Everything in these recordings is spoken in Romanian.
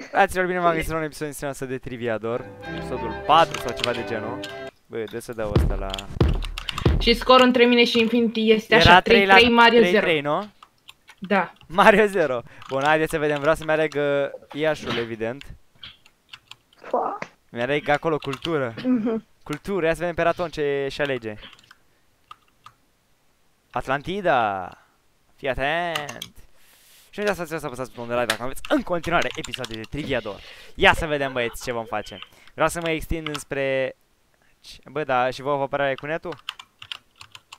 Fraților, bine m-am găsit la un episod din asta de Triviador Episodul 4 sau ceva de genul Bă, de să dau ăsta la... Și scorul între mine și Infinity este Era așa, 3 la 3-3 Mario 3, 0. 3, nu? Da. Mario 0 Bun, haideți să vedem, vreau să-mi aleg uh, Iașul, evident Fa. Mi-aleg acolo cultură Mhm. Cultură, ia să vedem pe Raton ce și alege Atlantida Fii atent Și nu uitați să apăsați butonul de like dacă aveți în continuare episoade de Triviador Ia să vedem băieți ce vom face Vreau să mă extind înspre... Ce- Bă, da, și vouă vă părea cu netul?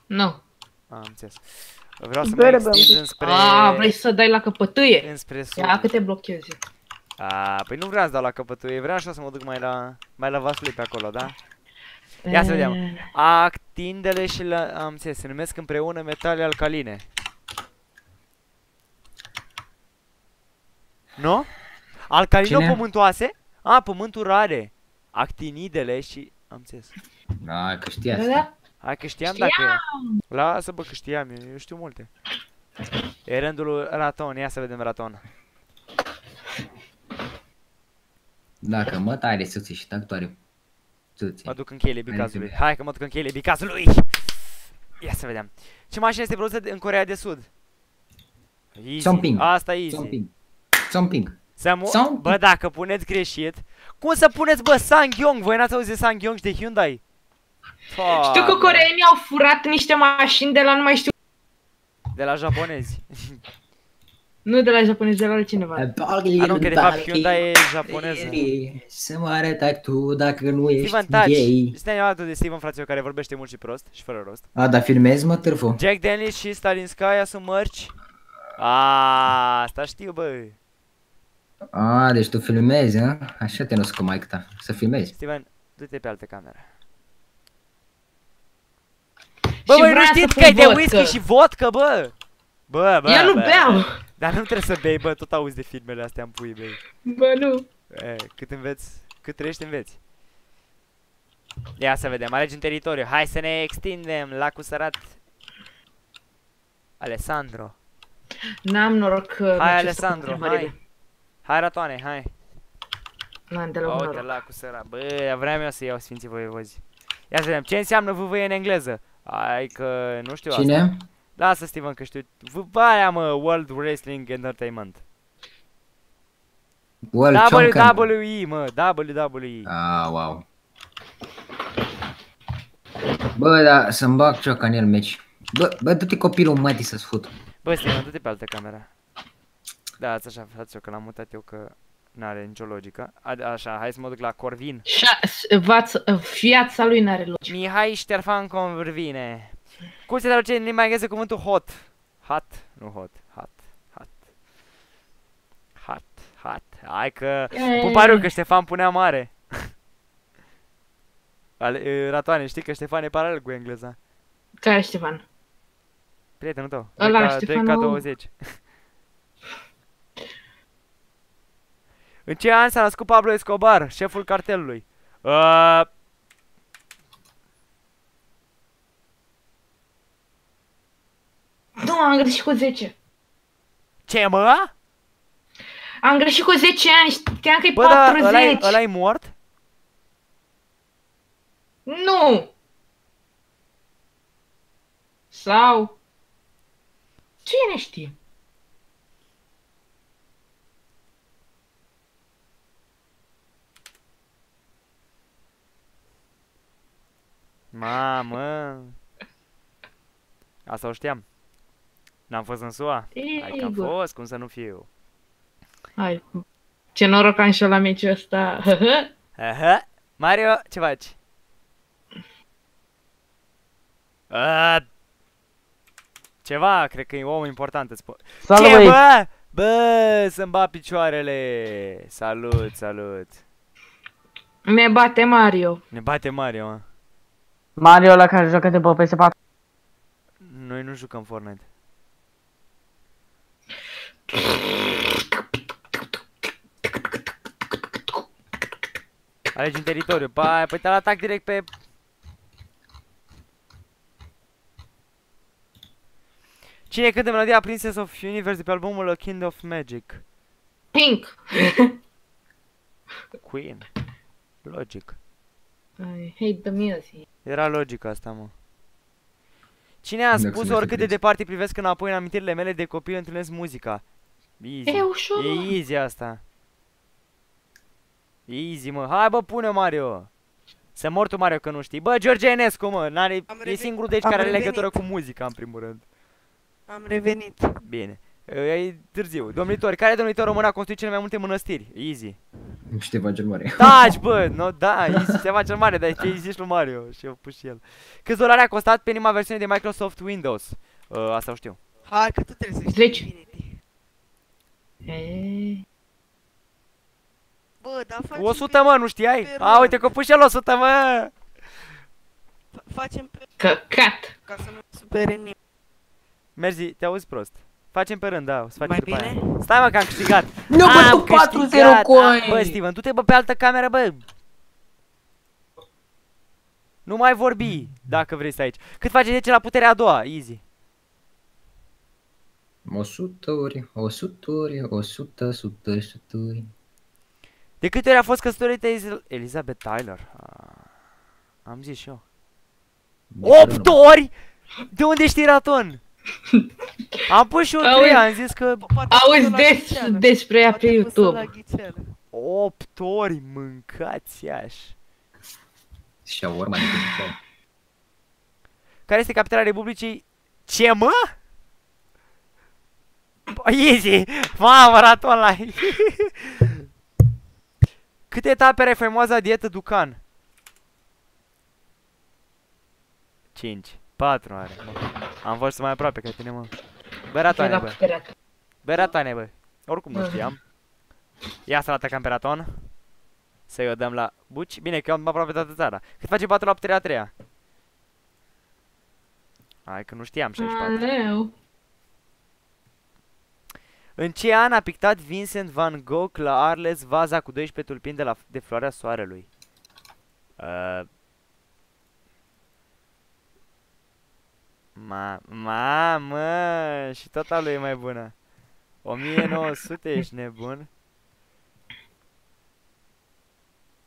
Nu. Am înțeles Vreau să mă Bere, bă, un extind pic. înspre... A, vrei să dai la căpătâie? Înspre sud Ia că te blochezi. A, păi nu vreau să dau la căpătuie, vreau așa să mă duc mai la, mai la vasului pe acolo, da? Ia să vedem. Eh, Actindele și la... am înțeles, se numesc împreună metale alcaline. Nu? Alcalino Cine? pământoase? A, pământul rare. Actinidele și... Am înțeles. Da, că știa Da, asta. da. Hai că știam, Știam! dacă... Lasă bă că știam, eu, eu știu multe. E rândul lui Raton, ia să vedem Raton. Dacă mă tare soții și tactoare. Soții. Mă duc în cheile Hai, bicazului. zi. Hai că mă duc în cheile bicazului. Ia să vedem. Ce mașină este produsă de- în Corea de Sud? Easy. Somping. Asta e easy. Somping. Somping. Samu... Somping. Bă, dacă puneți greșit, cum să puneți, bă, Sangyong? Voi n-ați auzit de Sangyong și de Hyundai? Știu că Doamne. coreenii au furat niște mașini de la nu mai știu. De la japonezi. Nu de la japonezi, de la altcineva. A, nu, că de fapt Hyundai e japoneză. Să mă arătai tu dacă nu ești Steven Touch. gay. Este altul de Steven, frate, care vorbește mult și prost și fără rost. A, dar filmezi, mă, târfu. Jack Daniels și Stalinskaya sunt mărci. A, asta știu, bă. A, deci tu filmezi, a? Așa te născ cu maică ta, să filmezi. Steven, du-te pe altă cameră. Bă, Și băi, nu vrea să știți pun că e de vodka. whisky și vodka, bă? Bă, bă, Eu nu bă. beau. Dar nu trebuie să bei, bă, tot auzi de filmele astea în pui, băi. Bă, nu. E, cât înveți, cât trăiești, înveți. Ia să vedem, alegi în teritoriu. Hai să ne extindem la cusărat. Alessandro. N-am noroc că... Hai, mi-a acesta Alessandro, cu întrebările. hai. Hai, ratoane, hai. N-am deloc Uite noroc. la cusărat. Bă, vreau eu să iau Sfinții Voievozi. Ia să vedem, ce înseamnă VV în engleză? Hai că nu știu asta. Cine? Lasă, Steven, că știu. V aia, mă, World Wrestling Entertainment. World Champion. WWE, mă, WWE. Ah, wow. Bă, da, să-mi bag cioca în el meci. Bă, bă, du-te copilul mătii să-ți fut. Bă, Steven, du-te pe altă cameră. Da, ați așa, frate, că l-am mutat eu că n-are nicio logică. A, așa, hai să mă duc la Corvin. Șa- vaț- Viața lui n-are logică. Mihai Șterfan Corvine. Cum se traduce în limba engleză cuvântul hot? Hot? Nu hot. Hot. Hot. Hot. Hot. Hai că... Pun pariu că Ștefan punea mare. Ale, e, ratoane, știi că Ștefan e paralel cu engleza. Care Ștefan? Prietenul tău. Ăla, 2K, Ștefanul. 2K20. În ce an s-a născut Pablo Escobar, șeful cartelului? Uh, Nu, am greșit cu 10. ce mă? Am greșit cu 10 ani, știam că e Bă, da, 40. ăla-i ăla mort? Nu! Sau... Cine știe? Mamă. Asta o știam. N-am fost în SUA. Hai că am Sigur. fost, cum să nu fiu. Hai. Ce noroc am și eu la meciul ăsta. Aha. Mario, ce faci? Uh, ceva, cred că e om important îți po- Salut, Ce, băi! bă? Bă, să-mi bat picioarele. Salut, salut. Me bate Mario. Ne bate Mario, mă. Mario la care joacă de pe PS4. Noi nu jucăm Fortnite. Alegi în teritoriu. Ba, păi te atac direct pe... Cine cântă melodia Princess of Universe de pe albumul A Kind of Magic? Pink. Queen. Logic. I hate the music. Era logic asta, mă. Cine a Dacă spus să ne oricât de feriți. departe privesc înapoi în amintirile mele de copil întâlnesc muzica? Easy. E ușor. E easy asta. Easy, mă. Hai, bă, pune Mario. Să mor tu, Mario, că nu știi. Bă, George Enescu, mă. N-are... Am E revenit. singurul de aici Am care are revenit. legătură cu muzica, în primul rând. Am revenit. Bine. E târziu. Domnitori, care domnitor român a construit cele mai multe mănăstiri? Easy. Șteva cel Mare. Taci, bă! No, da, easy, ceva cel mare, dar ce zici lui Mario? Și eu pus și el. Câți dolari a costat prima versiune de Microsoft Windows? Uh, asta o știu. Hai că tu trebuie să știi Zece. Infinity. E, Bă, dar facem 100, mă, nu știai? pe A, uite că pus și el 100, mă! Pe, fa- facem pe Căcat. ca să nu supere nimeni. Merzi, te auzi prost. Facem pe rând, da, o să facem Mai după aia. bine? Stai mă că am câștigat. Nu, Am bă, tu 4-0 câștigat. coi! Bă, Steven, du-te bă pe altă cameră, bă. Nu mai vorbi, dacă vrei să aici. Cât face 10 la puterea a doua? Easy. 100 ori, 100 ori, 100, 100, 100 ori. De câte ori a fost căsătorită Eliz- Elizabeth Tyler? Ah, am zis și eu. Bă, nu. 8 ori? De unde știi raton? Am pus și eu Auzi. 3, am zis că Po- poate a Auzi pus-o la des, ghiceală. despre ea pe Poate a pus-o YouTube. la ghiceală. 8 ori mâncați aș. Și urma de câte Care este capitala Republicii? Ce mă? Bă, Easy! Mamă, raton la... Câte etape are faimoasa dietă Ducan? 5. 4 are. Mă. Am fost mai aproape ca tine, mă. Bă, ratoane, La bă. puterea ta. Bă, ratoane, bă. Oricum nu Bă. știam. Ia să-l atacăm pe raton. Să-i o dăm la buci. Bine, că eu am aproape toată țara. Cât face 4 la puterea a treia? Hai că nu știam 64. Aleu. În ce an a pictat Vincent Van Gogh la Arles vaza cu 12 tulpini de la de floarea soarelui? Uh, ma, mamă, și tot a lui e mai bună. 1900, ești nebun?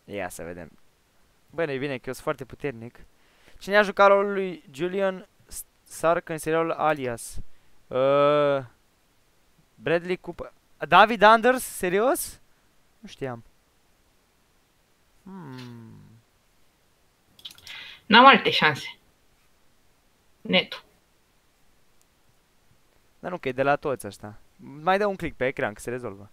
Ia să vedem. Bă, nu bine că eu sunt foarte puternic. Cine a jucat rolul lui Julian S- Sark în serialul Alias? Uh, Bradley Cooper. David Anders? Serios? Nu știam. Hmm. N-am alte șanse. Netul. Dar nu, că e de la toți asta. Mai dă un click pe ecran, că se rezolvă.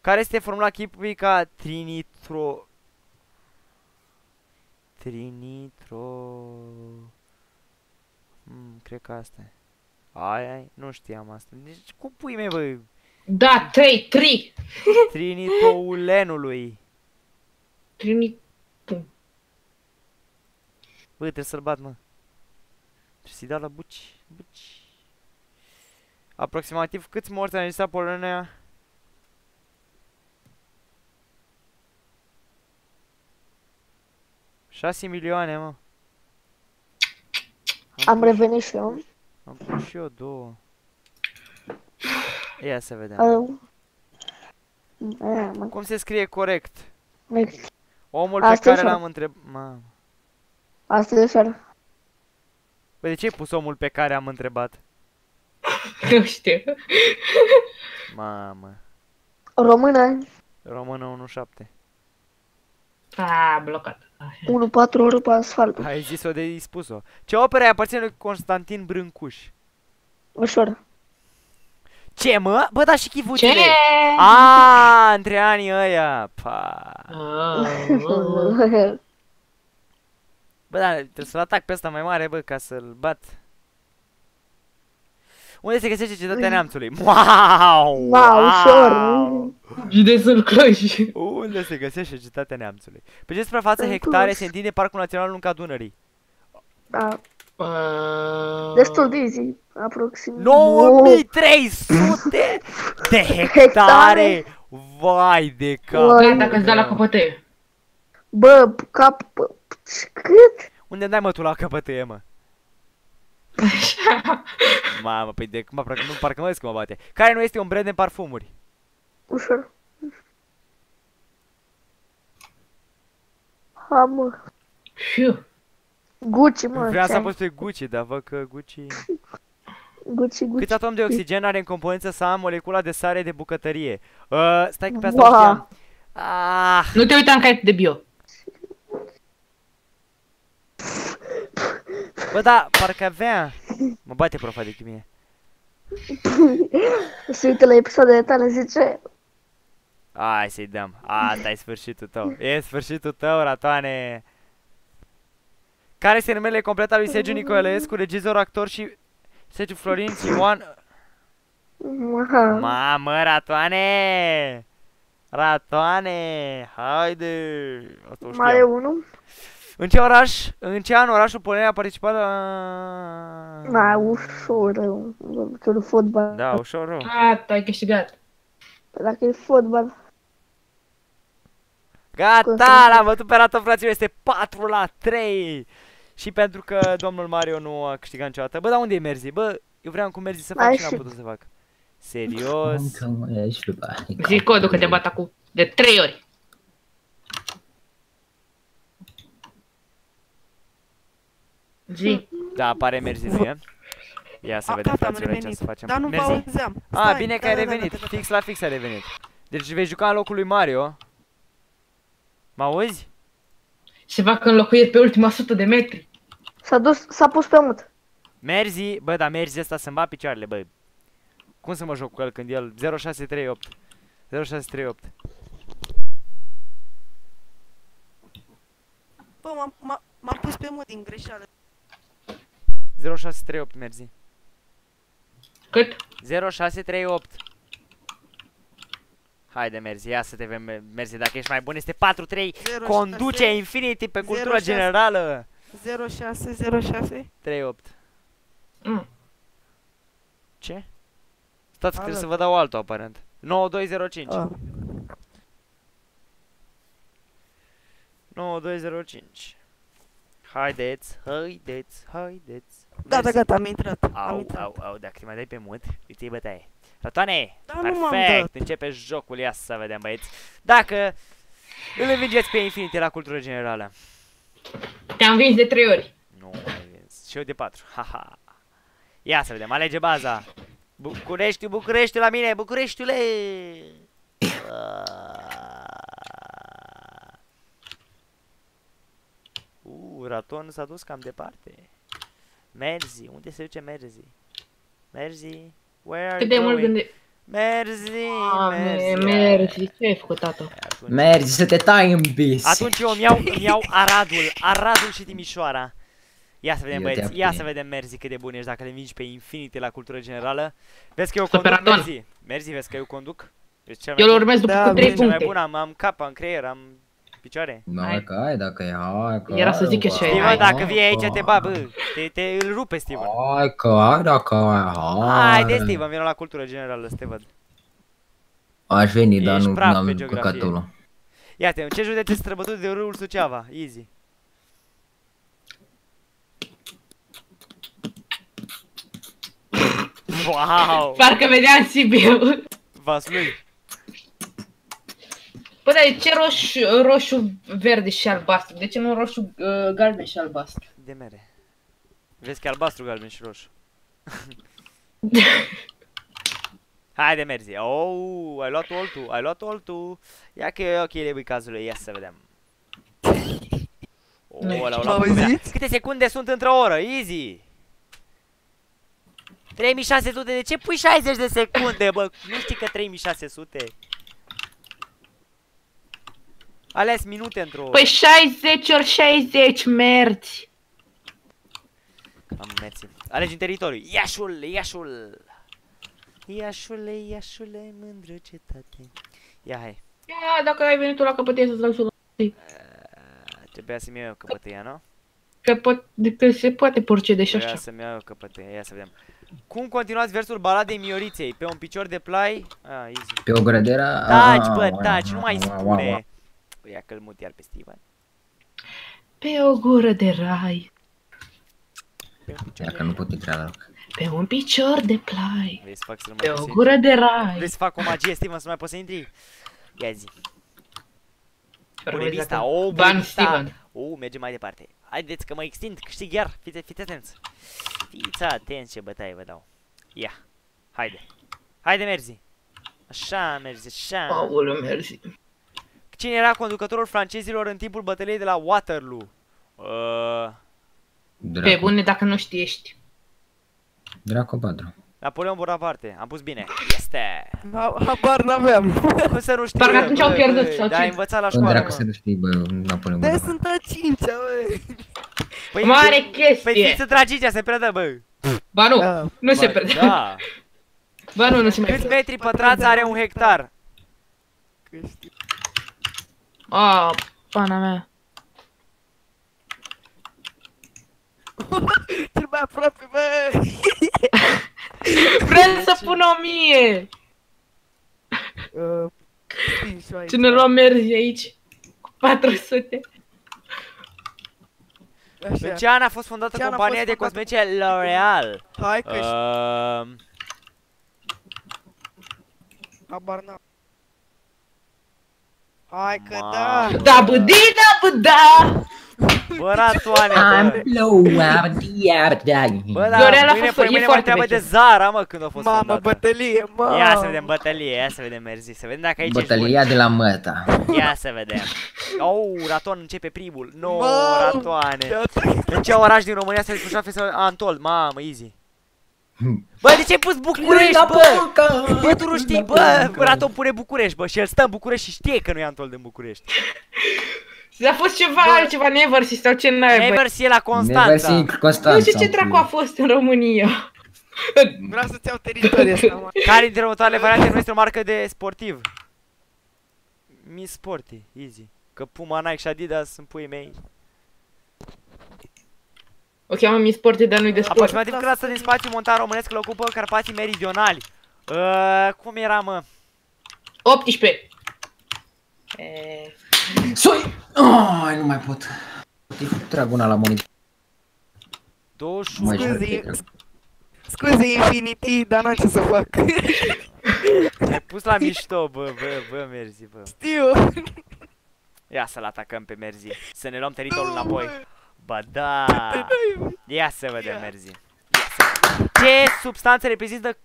Care este formula chimică trinitro... Trinitro... Hmm, cred că asta e. Ai, ai, nu știam asta. Deci, cum pui mei, bă? Da, 3, 3. Trinitoulenului. Trini... Bă, trebuie să-l bat, mă. Trebuie să-i dau la buci. Buci. Aproximativ câți morți a înregistrat Polonia? Șase milioane, mă. Am pus- revenit și eu. Am pus și eu două. Ia să vedem. Alo. E, mă, Cum se scrie corect? next. Omul pe Asta e care așa. l-am întrebat... Mamă. Asta e așa. Bă, de ce ai pus omul pe care am întrebat? Nu știu. Mamă. Română, Română 1-7. A, blocat. Așa. 1-4 ori pe asfalt. Ai zis-o de spus-o. Ce opera îi aparține lui Constantin Brâncuș? Ușor. Ce, mă? Bă, da și Ce? chivuțile. A, între anii ăia. Pa. Ah, ah. Bă, da, trebuie să-l atac pe ăsta mai mare, bă, ca să-l bat. Unde se găsește cetatea neamțului? Wow! Wow, ușor. Județul Cluj. Unde se găsește cetatea neamțului? Pe ce suprafață În hectare Cluj. se întinde Parcul Național Lunca Dunării? Da, Uh, destul de easy. Aproximativ. 9300 de hectare! Vai de cap! Vai. Gata, că-ți dau la căpătăie. Bă, cap... bă, Cât? Unde dai mă tu la căpătâie, mă? Așa. Mamă, păi de cum, parcă, nu, parcă mă vezi cum mă bate. Care nu este un brand de parfumuri? Ușor. Ha, mă. Fiu. Gucci, mă. Vreau ce să ai? apăs pe Gucci, dar văd că Gucci... Gucci, Gucci. Câți atomi de oxigen are în componență sa molecula de sare de bucătărie? Uh, stai că pe asta o Wow. știam. Ah, Nu te uita în caiet de bio. Bă, da, parcă avea... Mă bate profa de chimie. Se uită la episoadele tale, zice, Hai să-i dăm. Asta e sfârșitul tău. E sfârșitul tău, ratoane. Care este numele complet al lui Sergiu Nicolescu, regizor, actor și Sergiu Florin Simon? Aha. Mamă, ratoane! Ratoane! Haide! Asta o Mai e știam. unul? În ce oraș, în ce an orașul Polonei a participat la... Na, ușor, ușor fotbal. Da, ușor rău. Gata, ai câștigat. Dacă e fotbal, Gata, l-am bătut pe raton, fraților, este 4 la 3. Și pentru că domnul Mario nu a câștigat niciodată. Bă, dar unde e Merzi? Bă, eu vreau cu Merzi să fac Mai și n-am și- putut să fac. Serios? Încă mai ești după aia. Zic codul că te bat acum de trei ori. Zi. Da, apare Merzi fie. Ia să A, vedem, gata, am fraților, aici revenit. să facem. Dar nu vă Merzi. auzeam. A, Stai, bine că da, ai da, da, revenit. da, da, da. Fix la fix ai revenit. Deci vei juca în locul lui Mario. Mă auzi? Se fac înlocuiri pe ultima sută de metri. s-a dus, s-a pus pe mut. Merzi, bă, dar Merzi ăsta să-mi bat picioarele, bă. Cum să mă joc cu el când el 0638 0638 Bă, m-am- m-am- m-am pus pe mod din greșeală. 0638 Merzi Cât? 0638 Haide Merzi, ia să te vedem Merzi, dacă ești mai bun este 4-3 Conduce Infinity pe cultura 06. generală 0606 38 Mm. Ce? Stați că trebuie Ală. să vă dau altul aparent 9205 Ah. 9205 Haideți, haideți, haideți Gata, Mersi. gata, am intrat. Am Au, intrat. au, au, dacă te mai dai pe mut, îți iei bătaie. Ratoane! Da, nu m-am perfect! dat. Începe jocul, ia să vedem băieți. Dacă îl învingeți pe Infinity la cultură generală. Te-am vins de trei ori. Nu mai vins. Și eu de 4. Haha. Ia să vedem, alege baza. București, București la mine, Bucureștiule! Uh, raton s-a dus cam departe. Merzi, unde se duce Merzi? Merzi, where are Cât de you mult going? gânde... Merzi, Doamne, merzi. merzi. Ce ai făcut, tată? Atunci, Mergi să te tai în bis. atunci eu îmi iau, îmi iau Aradul, Aradul și Timișoara. Ia să vedem Eu te băieți, ia aprind. să vedem Merzi cât de bun ești dacă le învingi pe Infinity la cultură generală. Vezi că eu Super conduc, Radon. Merzi. Merzi, vezi că eu conduc? Ești cel mai Eu îl bun. urmez după Da, cu trei bine, Cel mai puncte. bun, am, am cap, am creier, am picioare. Hai că ai, dacă e, hai că Era să ai, zic eu bă, ce ai. Steven, hai, dacă hai vii aici că te ba, bă, te, te îl rupe Steven. Hai că ai, dacă ai, hai. Haide Steven, vină la cultură generală să te văd. Aș veni, dar Ești nu praf pe am geografie. căcatul. Iată, în ce județ este străbătut de râul Suceava? Easy. Wow! Parcă vedeam Sibiu. Vaslui. Bă, dar de ce roșu, roșu, verde și albastru? De ce nu roșu, uh, galben și albastru? De mere. Vezi că e albastru, galben și roșu. Haide, merzi. Oh, ai luat oltul, ai luat oltul. Ia că e ok, le cazului, ia să vedem. Nu Oh, l-au știu. luat M-auziți? pe mine. Câte secunde sunt într-o oră? Easy. 3600, de ce pui 60 de secunde, bă? Nu știi că 3600? Ales minute într-o oră. Păi 60 ori 60 mergi. Am mersi. Alegi în teritoriu. Iașul, Iașul. Iașule, Iașule, mândră cetate. Ia, hai. Ia, dacă ai venit tu la căpătâie să-ți dau și eu. Uh, Trebuia să-mi iau eu căpătâia, nu? Că, pot, că se poate porcede și Trebuia așa. să-mi iau eu căpătâia. Ia să vedem. Cum continuați versul baladei Mioriței? Pe un picior de plai? Ah, easy. Pe o grădera... Taci, Ah, bă, wow, taci, nu mai wow, wow, spune. Ia că-l mut iar pe Steven. Pe o gură de rai, Pe un picior Dacă de... nu pot intra la loc. pe un picior de plai, Vrei să fac să nu pe mai o poți să gură intri? de rai. Vrei să fac o magie, Steven, să nu mai poți să intri? Ia zi. Revista, o Van revista. Steven. O, mergem mai departe. Haideți că mă extind, câștig iar. Fiți, fiți atenți. Fiți atenți ce bătaie vă dau. Ia. Haide. Haide, merzi. Așa, merzi, așa. Aoleu, mersi. Cine era conducătorul francezilor în timpul bătăliei de la Waterloo? Uh, Pe Draco, bune, dacă nu știi, ești. Draco Patru. Napoleon Bonaparte. Am pus bine. Este. Ha- Habar n-aveam. Cum să nu știu? Parcă atunci au pierdut, sau Dar ce? ai învățat la Bă, școală, dracu să mă. nu știi, bă, Napoleon De Bonaparte. sunt a cincea, băi. Păi, Mare Păi chestie. fiți dragicea, se predă, bă. Ba nu, Da. nu se Ba, pierde. Da. Ba nu, nu se mai Câți pierde. metri pătrați are un hectar? Câștig. A, pana mea. Cel mai aproape, bă. Vrem să pun o mie. Uh, știi, și aici. Cine luăm merzi aici? Cu 400. În Așa. ce an a fost fondată Ce an a compania fost de fondată cosmetice L'Oreal? Hai că știi. Uh, Habar n-am. Hai că Ma. da. Da, bă, di, da, bă, da. bă, ratoane, bă. low, abdia, Bă, da, L'Oreal a mâine, fost- păi e mâine mă foarte întreabă de veche. Zara, mă, când a fost Mamă, fondată. bătălie, mă. Ia să vedem bătălie, ia să vedem merzi, să vedem dacă aici ești Bătălia de la măta. bun. Ia să vedem. Oh, Raton începe primul. No, Mamă, Ratoane. Iată. În ce oraș din România se desfășoară festivalul Antol? Mamă, easy. Bă, de ce ai pus București, bă? Bă, tu nu știi, bă, Raton pune București, bă, și el stă în București și știe că nu e Antol din București. A fost ceva altceva, Neversea sau ce n-ai, bă. Nevers e la Never Constanța. seen Constanța. Nu știu ce dracu a fost în România. Vreau să-ți iau teritoriul ăsta, mă. Care dintre următoarele variante nu este o marcă de sportiv? Miss Sporty, easy. Că Puma, Nike și Adidas sunt puii mei. O cheamă Mi Sporty, dar nu-i de sport. Aproximativ cât asta din spațiu montan românesc îl ocupă Carpații Meridionali. Uh, cum era, mă? 18. E... Soi! Ai, nu mai pot. Trag una la monitor. 21. Mai Scuze, știu. Scuze, Infinity, dar n-am ce să fac. Ai pus la mișto, bă, bă, bă, merzi, bă. Știu. Ia să-l atacăm pe merzi. Să ne luăm teritoriul înapoi. Bă, da. Ia să vedem, merzi. Ia să vedem. Ce substanță reprezintă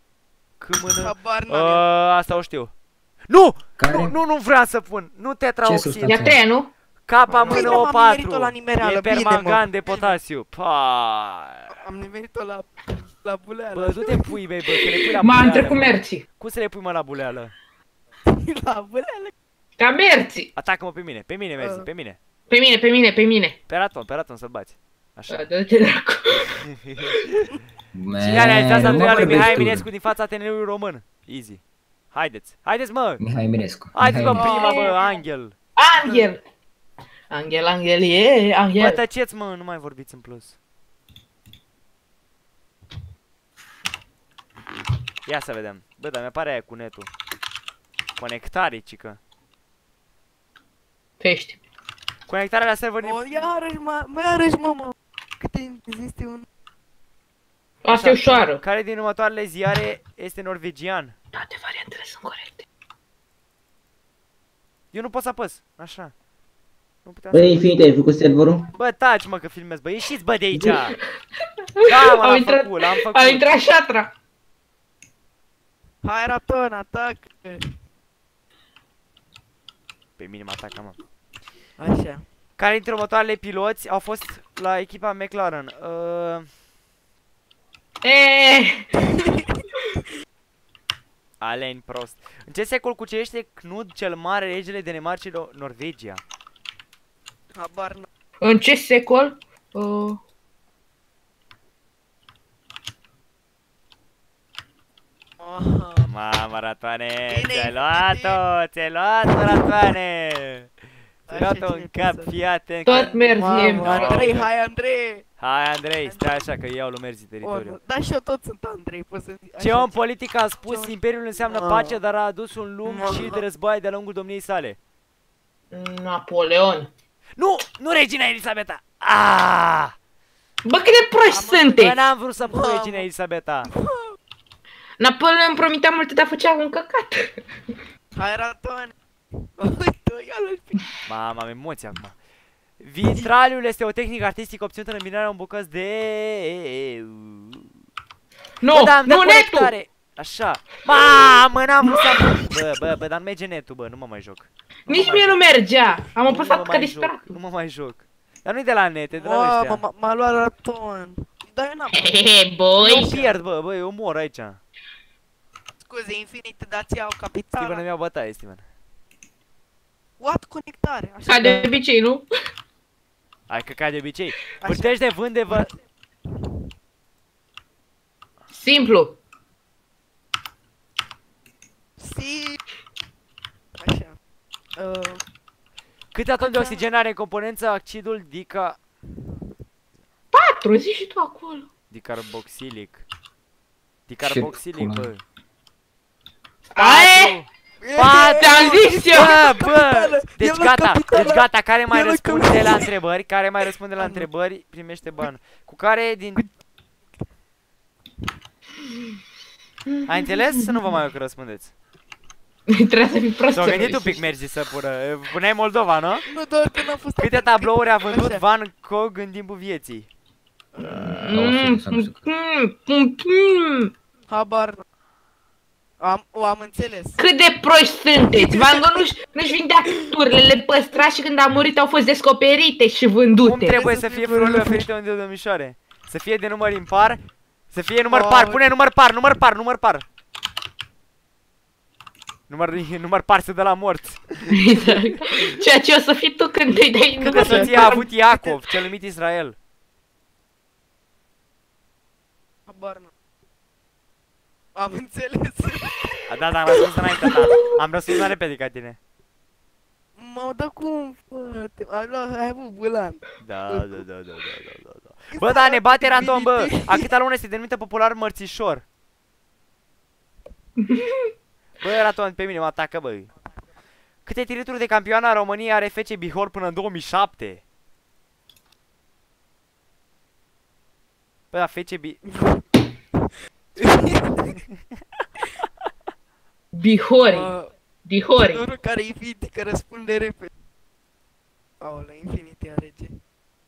câmână? Habar Uh, n-am. asta o știu. Nu! Care? Nu, nu, nu vreau să pun. Nu tetraoxid. substanță? E a treia, nu? Capa Păi, mână da, m-am nimerit-o la O4. nimereală, E bine, mă. permangan de potasiu. Pa. Am nimerit-o la, la buleală. Bă, du te pui, băi, bă, că le pui la M-am buleală. trecut bă. merții. Cum să le pui, mă, la buleală? La buleală. Ca merții. Atacă-mă pe mine, pe mine, merzi, Uh. pe mine. Pe mine, pe mine, pe mine. Pe raton, pe raton să-l bați. Așa. Da, dă-te dracu. Cine a realizat Man, nu statuia lui vorbești Mihai tu. Eminescu din fața Ateneului Român? Easy. Haideți, haideți, mă! Mihai Eminescu. Haideți, Mihai bă, Eminescu. prima, bă, Angel! Angel. Angel, Angel, e, Bă, Angel. tăceți, mă, nu mai vorbiți în plus. Ia să vedem. Bă, dar mi apare aia cu netul. Conectare, cică. Pești. Conectarea la server din... O, iarăși, mă, mă, iarăși, mă, mă. Câte există un... Asta e ușoară. Care din următoarele ziare este norvegian? Toate variantele sunt corecte. Eu nu pot să apăs. Așa. Nu puteam să... Băi, Infinite, ai făcut serverul? Bă, taci, mă, că filmez, bă, ieșiți, bă, de aici! Da, mă, Au l-am intrat- făcut, l-am făcut. A intrat șatra. Hai, raton, atac. Pe mine mă atacă, mă. Așa. Care dintre următoarele piloți au fost la echipa McLaren? Uh, E, Alain Prost. În ce secol cucerește Knud cel Mare regele Danemarcei do- Norvegia? Habar n-am. în ce secol? Uh, Aha. Mamă, ratoane, Bine, ți-ai luat-o, ți-ai luat-o, ratoane! Ți-ai Așa, luat-o cine în cap, trebuie să- fii atent că... tot merzi e. Mamă, Andrei, hai, Andrei. Hai, Andrei, stai așa că iau lui Merzi O, teritoriul. nu, da, și eu tot sunt Andrei, poți să Ce așa. om politic a spus, Ce om- Imperiul înseamnă Mamă. pace, dar a adus un lung Mamă. și de război de-a lungul domniei sale. Napoleon. Nu, nu regina Elisabeta! Ah! Bă, cât de proști Bă, sunteți! n-am vrut să pun Mamă. regina Elisabeta. Napoleon promitea multe, dar făcea un căcat. Hai, raton. Uite, ia-l Mamă, am emoții acum. Vitraliul este o tehnică artistică obținută în îmbinarea un bucăți de... Nu, Bă, dar am nu, dat netul! conectare. Așa. Mamă, n-am vrut să... Bă, bă, bă, dar nu merge netul, bă, nu mă mai joc. Nu Nici mă mie mai nu mergea. Am Nu mă apăsat ca mai disperat. joc, Nu mă mai joc. Dar nu-i de la net, e de la Mamă, ăștia. m-a- m-a luat raton. Dar eu n-am. Hehe, Eu boy. pierd, bă, bă, eu mor aici. Scuze, infinite, dați iau Steven capitala. îmi iau bătaie, Steven. What conectare? Așa Ca de obicei, nu? Hai că ca de obicei. Așa. Vârtești de vânt de vă... Simplu. Si. Așa. Uh, Câte atomi de oxigen are în componență oxidul dica... Patru, zici și tu acolo. dicarboxilic? Dicarboxilic, pula. bă. Aie! Patru! Te-am zis eu! Bă, bă! Deci I-am luat gata, capitala. deci gata, care mai I-am luat răspunde la capitala. întrebări, care mai răspunde la întrebări, primește bani. Cu care din... Ai înțeles? Să nu vă mai că răspundeți. Trebuie să fii prost. S-au să gândit un reușești. pic mergi să pună. Puneai Moldova, nu? Nu doar că n-a fost Câte atât. tablouri a vândut Așa. Van Gogh în timpul vieții? Mm, Să nu știu. mm, mm, mm. Habar. N- Am, o am înțeles. Cât de proști sunteți! Van Gogh nu-și, nu-și vindea picturile, le păstra și când a murit au fost descoperite și Cum vândute. trebuie să să fie fie florile vreo- oferite unde domnișoare? Să fie de număr impar? Să fie număr Oh. par, pune număr par, număr par, număr par. Număr, număr par se dă la morți. Ceea ce o să fii tu când îi dai Câte numărul. soții a avut Iacov, cel numit Israel? Habar nu. Am înțeles. A, da, da, am răspuns înainte, da. Am răspuns mai repede ca tine. M-au dat cum, frate. Ai luat, ai avut bulan. Da, da, da, da, da, da, da, da. Bă, da, ne bate random, bă. A câta lună este denumită popular mărțișor? Bă, Raton, pe mine mă atacă, bă. Câte tirituri de campioană a României are FC Bihor până în 2007? Bă, da, FC Bi... Bihori. Mă, Bihori. Unul care e infinite, că răspunde repede. Aolea, infinite a rege.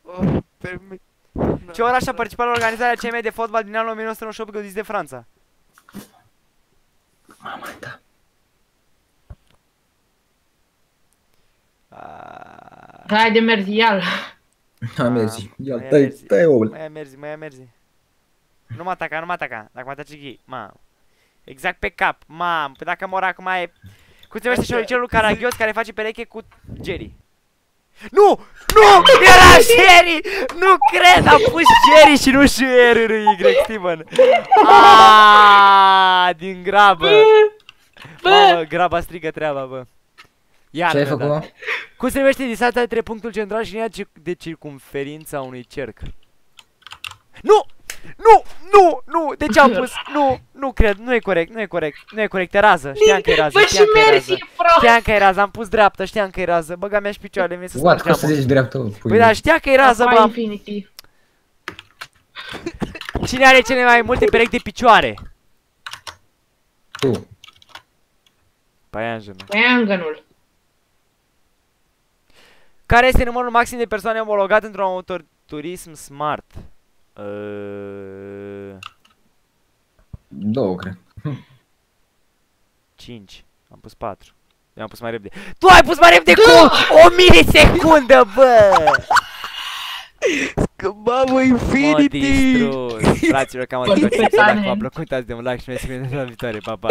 Oh, permit. Ce oraș a participat la organizarea CM de fotbal din anul 1998 găzit de Franța? Mamă, da. Aaaa... Hai de merzi, ial. Am mers. Ia, mai tai, mersi. tai oul. Mai merzi, mai merzi. Nu mă ataca, nu mă ataca. Dacă mă ataci ghi, ma. Exact pe cap, mam. Păi dacă mor acum e... Cum se numește șoricelul caragios care face pereche cu Jerry? Nu! Nu! Era Jerry! Nu cred! Am pus Jerry și nu și R Y, Steven. Aaaa, din grabă. Mamă, graba strică treaba, bă. Iar Ce ai mi-a făcut, dat. mă? Cum se numește distanța între punctul central și linia cir- de circumferință a unui cerc? Nu! Nu! Nu! Nu! De ce am pus? Nu! Nu cred, nu e corect, nu e corect, nu e corect, e rază, știam că e rază, Bă, și știam că e mersi, rază. e prost. Știam că e rază, am pus dreaptă, știam că e rază, băga mea și picioarele, mi se What? spargea Că să zici dreaptă, pui. Păi da, știa că e rază, Apa bă, am- Infinity. cine are cele mai multe perechi de picioare? Tu. Paianjenul. Păiangănul. Care este numărul maxim de persoane omologat într-un autoturism smart? Uh, Două, cred. 5. Am pus 4. Eu am pus mai repede. Tu ai pus mai repede cu o milisecundă, bă! Că mamă, Mă infinity! distrus. Fraților, cam atât. Bă, Dacă v-a tane. plăcut, dați de un like și mi-ați la viitoare. Pa, pa!